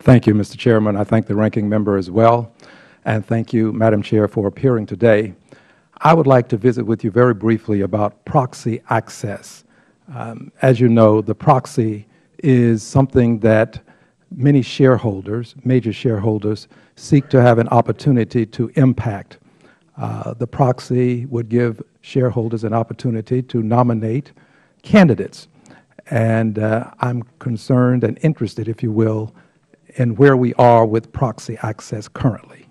Thank you, Mr. Chairman. I thank the Ranking Member as well, and thank you, Madam Chair, for appearing today. I would like to visit with you very briefly about proxy access. Um, as you know, the proxy is something that many shareholders, major shareholders, seek to have an opportunity to impact. Uh, the proxy would give shareholders an opportunity to nominate candidates. And uh, I am concerned and interested, if you will, in where we are with proxy access currently.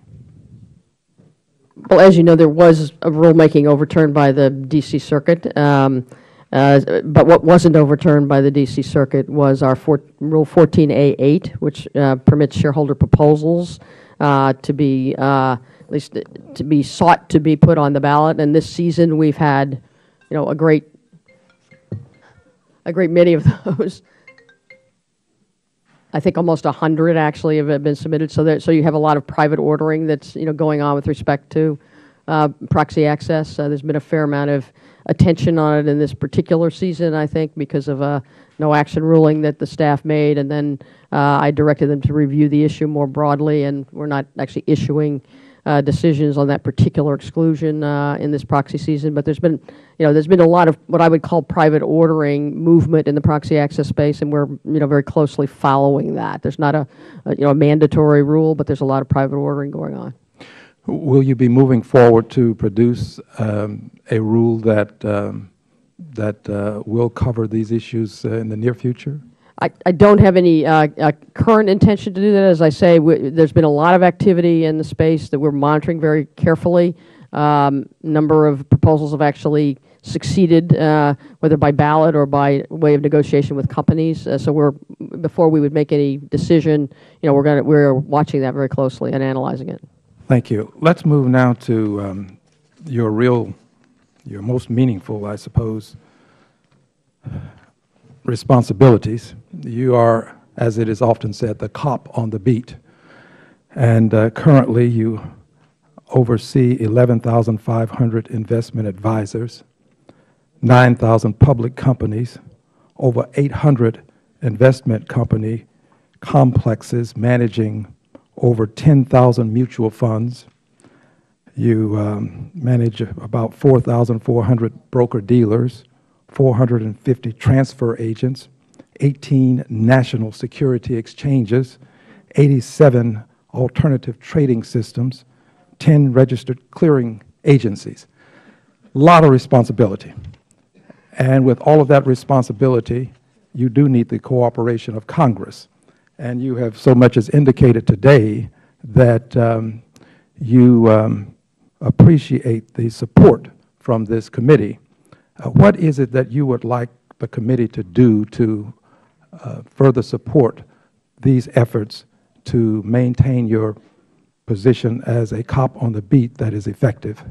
Well, as you know, there was a rulemaking overturned by the D.C. Circuit. Um, uh, but what wasn't overturned by the D.C. Circuit was our for, Rule 14a8, which uh, permits shareholder proposals uh, to be uh, at least to be sought to be put on the ballot. And this season, we've had, you know, a great a great many of those. I think almost 100 actually have been submitted. So, that, so you have a lot of private ordering that's you know going on with respect to uh, proxy access. Uh, there's been a fair amount of attention on it in this particular season, I think, because of a no action ruling that the staff made, and then uh, I directed them to review the issue more broadly, and we're not actually issuing uh, decisions on that particular exclusion uh, in this proxy season. But there's been, you know, there's been a lot of what I would call private ordering movement in the proxy access space, and we're, you know, very closely following that. There's not a, a you know, a mandatory rule, but there's a lot of private ordering going on. Will you be moving forward to produce um, a rule that um, that uh, will cover these issues uh, in the near future? I, I don't have any uh, uh, current intention to do that. As I say, there's been a lot of activity in the space that we're monitoring very carefully. Um, number of proposals have actually succeeded, uh, whether by ballot or by way of negotiation with companies. Uh, so we're before we would make any decision, you know, we're going we're watching that very closely and analyzing it. Thank you. Let's move now to um, your real, your most meaningful, I suppose, responsibilities. You are, as it is often said, the cop on the beat. And uh, currently you oversee 11,500 investment advisors, 9,000 public companies, over 800 investment company complexes managing over 10,000 mutual funds. You um, manage about 4,400 broker dealers, 450 transfer agents, 18 national security exchanges, 87 alternative trading systems, 10 registered clearing agencies. A lot of responsibility. And with all of that responsibility, you do need the cooperation of Congress. And you have so much as indicated today that um, you um, appreciate the support from this committee what is it that you would like the committee to do to uh, further support these efforts to maintain your position as a cop on the beat that is effective?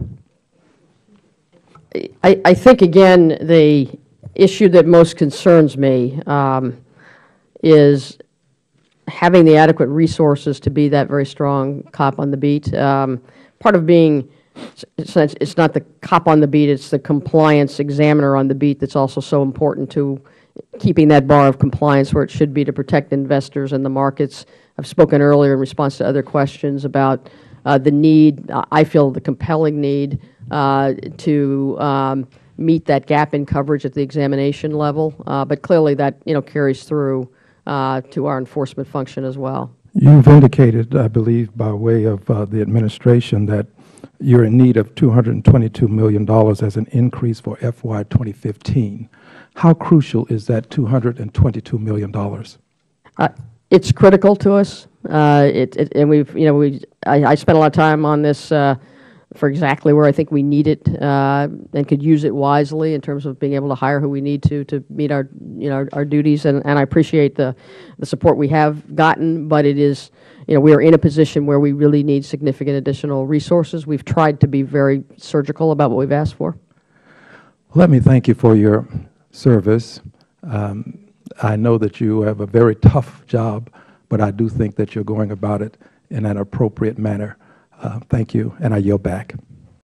I, I think, again, the issue that most concerns me um, is having the adequate resources to be that very strong cop on the beat. Um, part of being it's, it's not the cop on the beat, it's the compliance examiner on the beat that's also so important to keeping that bar of compliance where it should be to protect investors and the markets. I've spoken earlier in response to other questions about uh, the need, I feel the compelling need uh, to um, meet that gap in coverage at the examination level. Uh, but clearly that you know carries through uh, to our enforcement function as well. You've indicated, I believe, by way of uh, the administration that you're in need of $222 million as an increase for FY 2015. How crucial is that $222 million? Uh, it's critical to us. Uh, it, it, and we've, you know, we, I, I, spent a lot of time on this uh, for exactly where I think we need it uh, and could use it wisely in terms of being able to hire who we need to to meet our, you know, our, our duties. And, and I appreciate the, the support we have gotten, but it is, you know, we are in a position where we really need significant additional resources. We've tried to be very surgical about what we've asked for. Let me thank you for your service. Um, I know that you have a very tough job, but I do think that you're going about it in an appropriate manner. Uh, thank you, and I yield back.